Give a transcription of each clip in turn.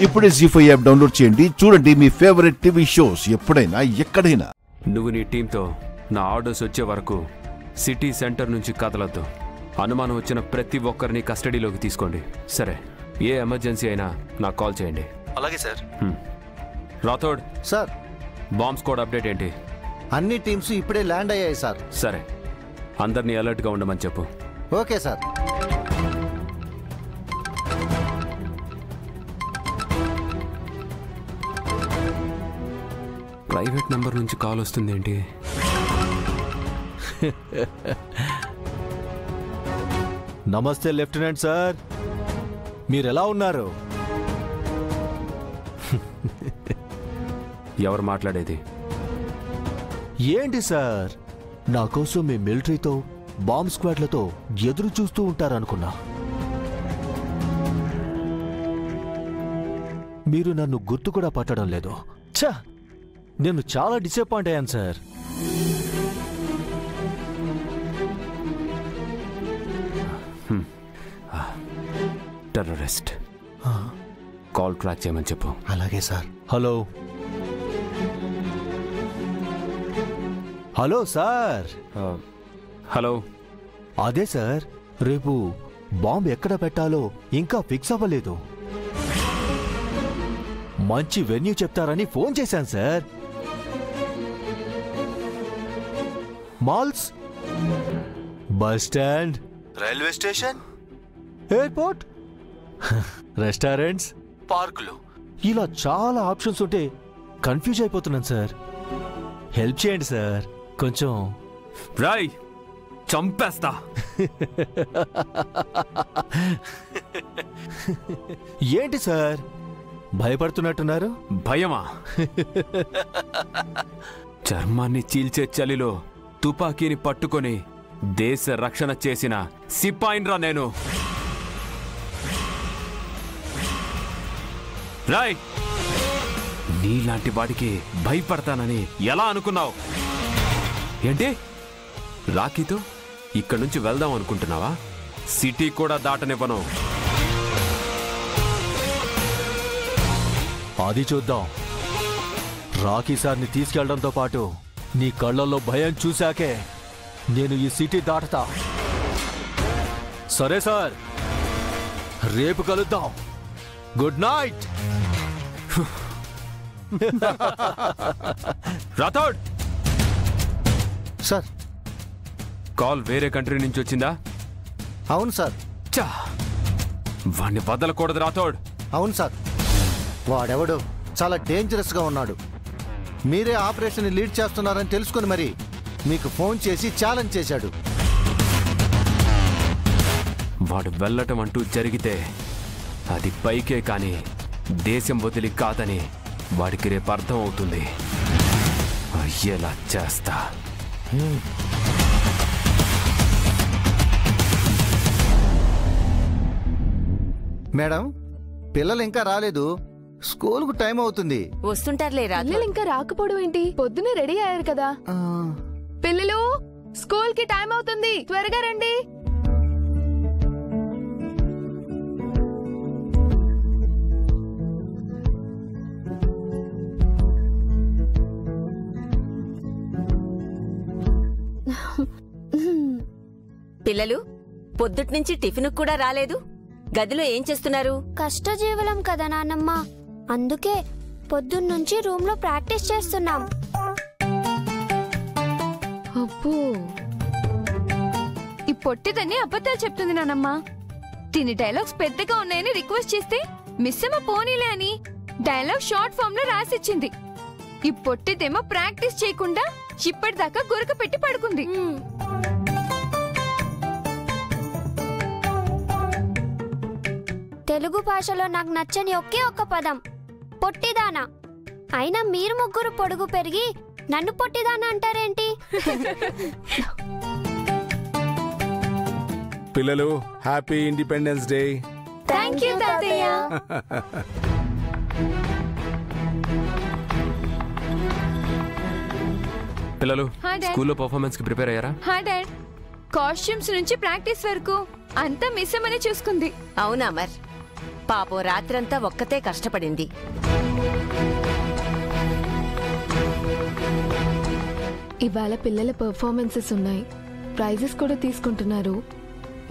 ఇప్పుడే G five app download చేయండి. చూడండి మీ ఫేవరెట్ టీవీ షోస్ ఎప్పుడైనా ఎక్కడైనా. నువ్వు నీ టీంతో నా ఆర్డర్స్ వచ్చే వరకు సిటీ సెంటర్ నుంచి కదలొద్దు. అనుమానం వచ్చిన ప్రతి ఒక్కరిని కస్టడీలోకి తీసుకోండి. సరే ఏ ఎమర్జెన్సీ అయినా నాకు కాల్ చేయండి. అలాగే sir. Rathod. Sir. Bomb squad update ఏంటి? అన్ని టీమ్స్ ఇప్పుడే ల్యాండ్ అయ్యాయి సార్. సరే అందరినీ అలర్ట్గా ఉండమని చెప్పు. Okay sir. ప్రైవేట్ నెంబర్ నుంచి కాల్ వస్తుంది ఏంటి నమస్తే లెఫ్టినెంట్ సార్. మీరెలా ఉన్నారు? ఎవరు మాట్లాడేది? ఏంటి సార్? నా కోసం మీ మిలిటరీతో బాంబ్ స్క్వాడ్లతో ఎదురు చూస్తూ ఉంటారనుకున్నా. మీరు నన్ను గుర్తు కూడా పట్టడం లేదు. ఛ! నేను చాలా డిసప్పాయింట్ అయ్యాను సార్ టెర్రరిస్ట్ కాల్ ట్రాక్ చేయమని చెప్పు. అలాగే sir. Hello. Hello sir. Hello. అదే సార్. రేపు బాంబ్ ఎక్కడ పెట్టాలో ఇంకా ఫిక్స్ అవ్వలేదు. మంచి వెన్యూ చెప్తారని ఫోన్ చేశాను sir. Malls bus stand railway station? Airport restaurants. పార్కులు. ఇలా చాలా ఆప్షన్స్ ఉంటే కన్ఫ్యూజ్ అయిపోతున్నాను సార్. హెల్ప్ చేయండి సార్. కొంచెం. రాయ్ చంపేస్తా. ఏంటి సార్? భయపడుతున్నట్టున్నారు? భయమా? చర్మాన్ని చీల్చే చలిలో తుపాకీని పట్టుకొని దేశ రక్షణ చేసిన సిపాయిన్రా నేను. రాయ్! నీలాంటి వాడికి భయపడతానని ఎలా అనుకున్నావు? ఏంటి? రాఖీతో ఇక్కడి నుంచి వెళ్దాం అనుకుంటున్నావా? సిటీ కూడా దాటనివ్వను. అది చూద్దాం. రాఖీ సార్ని తీసుకెళ్ళడంతో పాటు నీ కళ్ళల్లో భయం చూశాకే నేను ఈ సిటీ దాటతా. సరే సార్. రేపు కలుద్దాం. Good night Rathod! Sir. Call వేరే కంట్రీ నుంచి వచ్చిందా? అవును సార్. చా వాణ్ణి వదలకూడదు రాథోడ్. అవును సార్. వాడెవడు? చాలా డేంజరస్గా ఉన్నాడు. మీరే ఆపరేషన్ లీడ్ చేస్తున్నారని తెలుసుకుని మరి మీకు ఫోన్ చేసి ఛాలెంజ్ చేశాడు. వాడు వెళ్ళటం అంటూ జరిగితే అది పైకే కాని దేశం వదిలి కాదని వాడికి రేపు అర్థం అవుతుంది. అయ్యేలా చేస్తా. మేడం పిల్లలు ఇంకా రాలేదు. స్కూల్కు టైం అవుతుంది. వస్తుంటారులే రాదు పిల్లలు ఇంకా రాకపోవడం ఏంటి? పొద్దునే రెడీ అయ్యారు కదా. పిల్లలు స్కూల్కి టైం అవుతుంది. త్వరగా రండి. పిల్లలు పొద్దుట్నుంచి టిఫిన్ కూడా రాలేదు. గదిలో ఏం చేస్తున్నారు? కష్టజీవులం కదా నాన్నమ్మ అందుకే పొద్దున్నుంచి రూమ్లో ప్రాక్టీస్ చేస్తున్నాం. అబ్బో. ఈ పొట్టిదని అబద్ధాలు చెప్తుంది నానమ్మ. దీని డైలాగ్స్ పెద్దగా ఉన్నాయని రిక్వెస్ట్ చేస్తే మిస్ అమ్మ పోనీలే అని డైలాగ్ షార్ట్ ఫామ్లో రాసిచ్చింది. ఈ పొట్టిదేమో ప్రాక్టీస్ చేయకుండా ఇప్పటిదాకా గురక పెట్టి పడుకుంది. తెలుగు భాషలో నాకు నచ్చని ఒకే ఒక్క పదం. పొట్టిదానా. అయినా మీరు ముగ్గురు పొడుగు పెరిగి నన్ను పొట్టిదానా అంటారేంటి? పిల్లలు happy independence day. Thank you తాతయ్య. పిల్లలు హాయ్ డాడ్ స్కూల్లో పర్ఫార్మెన్స్కి ప్రిపేర్ అయ్యారా? హాయ్ డాడ్ కాస్ట్యూమ్స్ నుంచి ప్రాక్టీస్ వరకు అంతా మిస్ అమ్మనే చూసుకుంది. అవునా మర్? పాపం రాత్రంతా ఒక్కతే కష్టపడింది. ఇవాళ పిల్లల పర్ఫార్మెన్సెస్ ఉన్నాయి. ప్రైజెస్ కూడా తీసుకుంటున్నారు.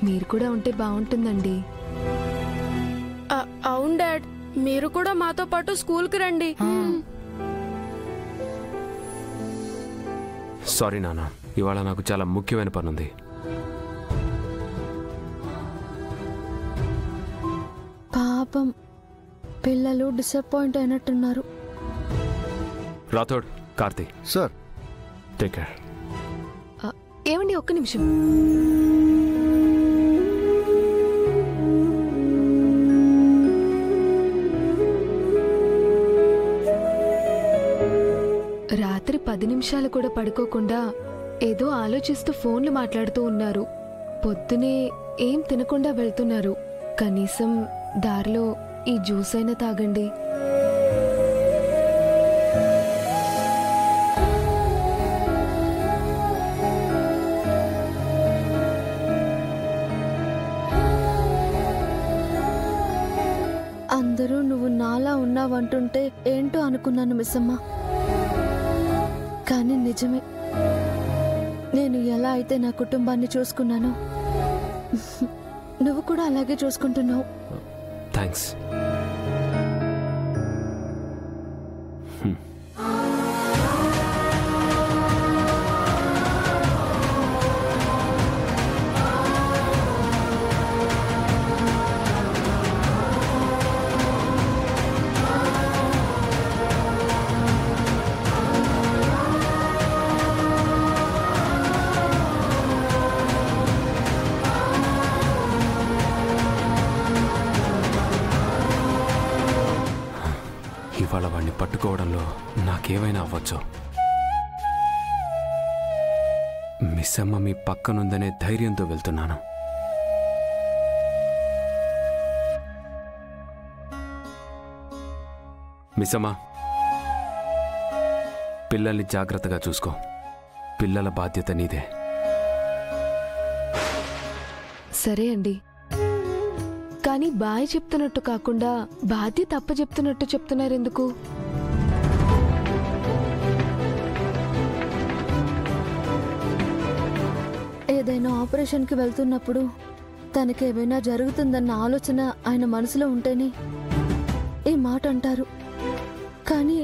మీరు కూడా ఉంటే బాగుంటుందండి. అ- అవును డాడ్. మీరు కూడా మాతో పాటు స్కూల్కి రండి. సారీ నాన్న ఇవాళ నాకు చాలా ముఖ్యమైన పని పాపం పిల్లలు disappoint అయినట్టున్నారు. Rathod Karthi. Sir. Take care ఆ, ఏమండి ఒక్క నిమిషం. రాత్రి పది నిమిషాలు కూడా పడుకోకుండా ఏదో ఆలోచిస్తూ ఫోన్లు మాట్లాడుతూ ఉన్నారు. పొద్దునే ఏం తినకుండా వెళ్తున్నారు. కనీసం దారిలో ఈ జ్యూస్ అయినా తాగండి. అందరూ నువ్వు నాలా ఉన్నావంటుంటే ఏంటో అనుకున్నాను మిస్సమ్మ. కానీ నిజమే నేను ఎలా అయితే నా కుటుంబాన్ని చూసుకున్నానో నువ్వు కూడా అలాగే చూసుకుంటున్నావు. Thanks. Hmm. ఇవాళ వాడిని పట్టుకోవడంలో నాకేమైనా అవ్వచ్చు? మిస్ అమ్మ మీ పక్కనుందనే ధైర్యంతో వెళ్తున్నాను. మిస్ పిల్లల్ని జాగ్రత్తగా చూసుకో. పిల్లల బాధ్యత నీదే. సరే అండి. కానీ బాయ్ చెప్తున్నట్టు కాకుండా బాధ్యత తప్ప చెప్తున్నట్టు చెప్తున్నారు ఎందుకు ఏదైనా ఆపరేషన్కి వెళ్తున్నప్పుడు తనకేమైనా జరుగుతుందన్న ఆలోచన ఆయన మనసులో ఉంటేనే ఈ మాట అంటారు. కానీ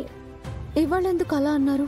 ఇవాళెందుకు అలా అన్నారు?